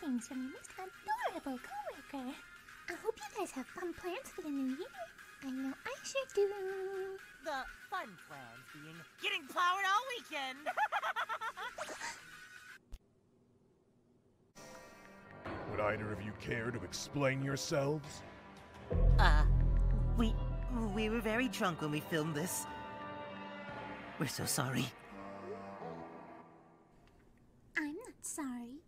Greetings from your most adorable coworker. I hope you guys have fun plans for the new year. I know I sure do. The fun plans being getting plowed all weekend. Would either of you care to explain yourselves? uh, we we were very drunk when we filmed this. We're so sorry. I'm not sorry.